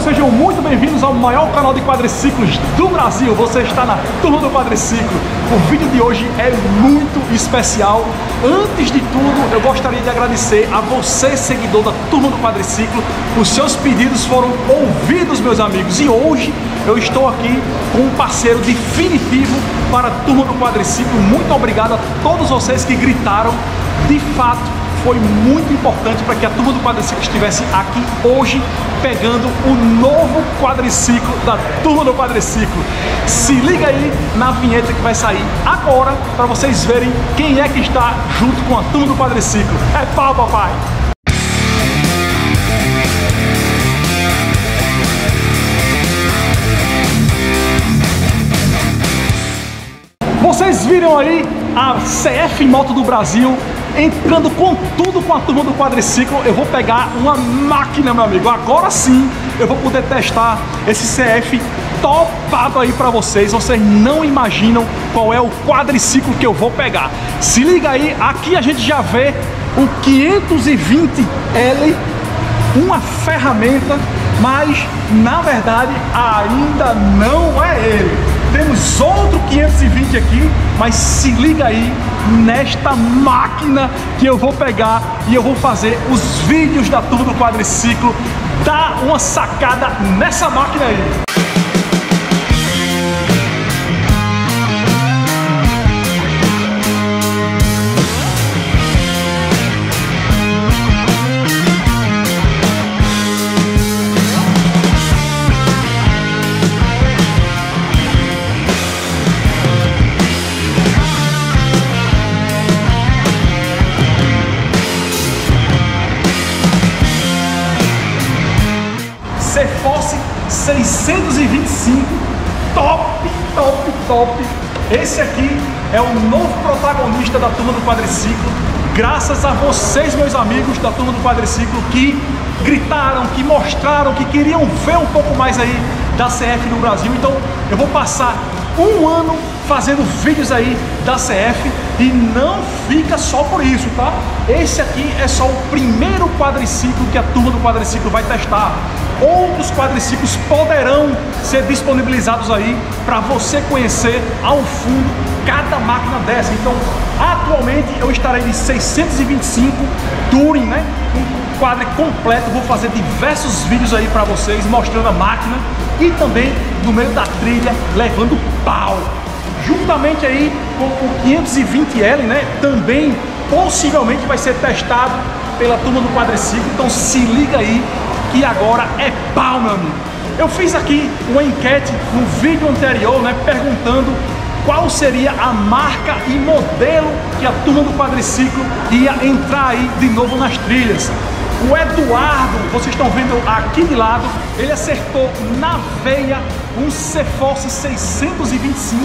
amigos, sejam muito bem-vindos ao maior canal de quadriciclos do Brasil. Você está na Turma do Quadriciclo. O vídeo de hoje é muito especial. Antes de tudo, eu gostaria de agradecer a você, seguidor da Turma do Quadriciclo. Os seus pedidos foram ouvidos, meus amigos. E hoje eu estou aqui com um parceiro definitivo para a Turma do Quadriciclo. Muito obrigado a todos vocês que gritaram. De fato, foi muito importante para que a turma do quadriciclo estivesse aqui hoje pegando o novo quadriciclo da turma do quadriciclo. Se liga aí na vinheta que vai sair agora para vocês verem quem é que está junto com a turma do quadriciclo. É pau, papai! Vocês viram aí a CF Moto do Brasil entrando com tudo com a turma do quadriciclo, eu vou pegar uma máquina, meu amigo. Agora sim eu vou poder testar esse CF topado aí para vocês. Vocês não imaginam qual é o quadriciclo que eu vou pegar. Se liga aí, aqui a gente já vê o 520L, uma ferramenta, mas na verdade ainda não é ele. Temos outro 520 aqui, mas se liga aí nesta máquina que eu vou pegar e eu vou fazer os vídeos da turma do quadriciclo. Dá uma sacada nessa máquina aí. 625, top, top, top. Esse aqui é o novo protagonista da turma do quadriciclo, graças a vocês, meus amigos da turma do quadriciclo, que gritaram, que mostraram, que queriam ver um pouco mais aí da CF no Brasil. Então eu vou passar um ano fazendo vídeos aí da CF e não fica só por isso, tá? Esse aqui é só o primeiro quadriciclo que a turma do quadriciclo vai testar. Outros quadriciclos poderão ser disponibilizados aí para você conhecer ao fundo cada máquina dessa. Então, atualmente eu estarei de 625 Touring, né? Um quadro completo. Vou fazer diversos vídeos aí para vocês mostrando a máquina e também no meio da trilha levando pau. Juntamente aí com o 520L, né? Também possivelmente vai ser testado pela turma do quadriciclo. Então se liga aí que agora é pau, meu amigo. Eu fiz aqui uma enquete no vídeo anterior, né? Perguntando qual seria a marca e modelo que a turma do quadriciclo ia entrar aí de novo nas trilhas. O Eduardo, vocês estão vendo aqui de lado, ele acertou na veia um Ceforce 625,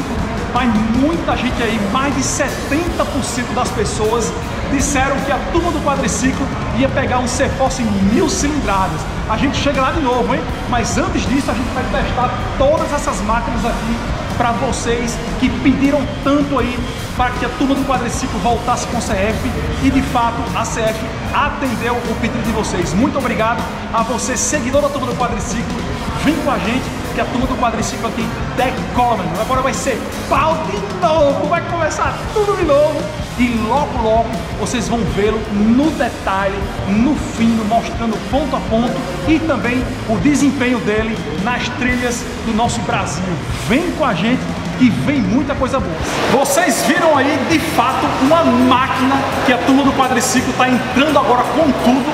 mas muita gente aí, mais de 70% das pessoas disseram que a turma do quadriciclo ia pegar um Ceforce mil cilindradas. A gente chega lá de novo, hein? Mas antes disso a gente vai testar todas essas máquinas aqui para vocês que pediram tanto aí para que a turma do quadriciclo voltasse com CF e de fato a CF atendeu o pedido de vocês. Muito obrigado a você, seguidor da turma do quadriciclo. Vem com a gente que a turma do quadriciclo aqui decola, mano. Agora vai ser pau de novo, vai começar tudo de novo e logo logo vocês vão vê-lo no detalhe, no fino, mostrando ponto a ponto e também o desempenho dele nas trilhas do nosso Brasil. Vem com a gente que vem muita coisa boa. Vocês viram aí de fato uma máquina que a turma do quadriciclo está entrando agora com tudo.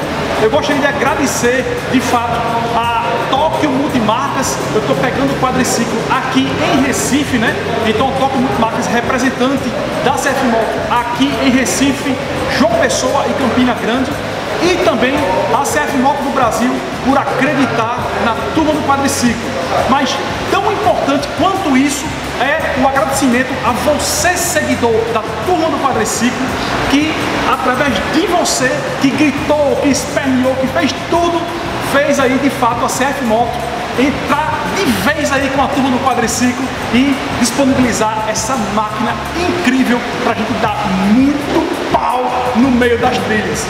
Eu gostaria de agradecer de fato a Tóquio Multimarcas. Eu estou pegando o quadriciclo aqui em Recife, né? Então Tóquio Multimarcas representante da CF Moto aqui em Recife, João Pessoa e Campina Grande e também a CF Moto do Brasil por acreditar na turma do quadriciclo. Mas tão importante quanto isso é o agradecimento a você, seguidor da turma do quadriciclo, que através de você, que gritou, que esperneou, que fez tudo, fez aí de fato a CF Moto entrar de vez aí com a turma do quadriciclo e disponibilizar essa máquina incrível para a gente dar muito pau no meio das trilhas.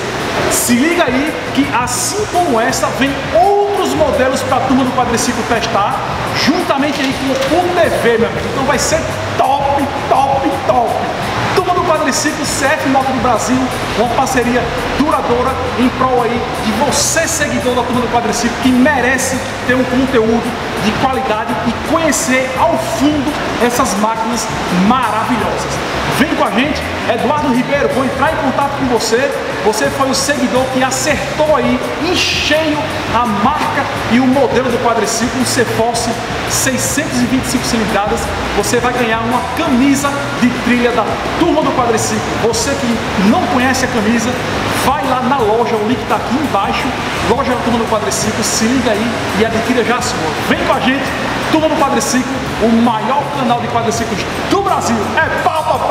Se liga aí que assim como essa, vem outros modelos pra turma do quadriciclo testar, juntamente aí com o TV, meu amigo. Então vai ser top, top. Quadriciclo CF Moto do Brasil, uma parceria duradoura em prol aí de você, seguidor da Turma do Quadriciclo, que merece ter um conteúdo de qualidade e conhecer ao fundo essas máquinas maravilhosas. Vem com a gente, Eduardo Ribeiro, vou entrar em contato com você. Você foi o seguidor que acertou aí em cheio a marca e o modelo do quadriciclo, Ceforce 625 cilindradas. Você vai ganhar uma camisa de trilha da turma do quadriciclo. Você que não conhece a camisa, vai lá na loja, o link está aqui embaixo, loja da turma do quadriciclo, se liga aí e adquira já a sua. Vem com a gente, turma do quadriciclo, o maior canal de quadriciclos do Brasil. É pau, papai! Isso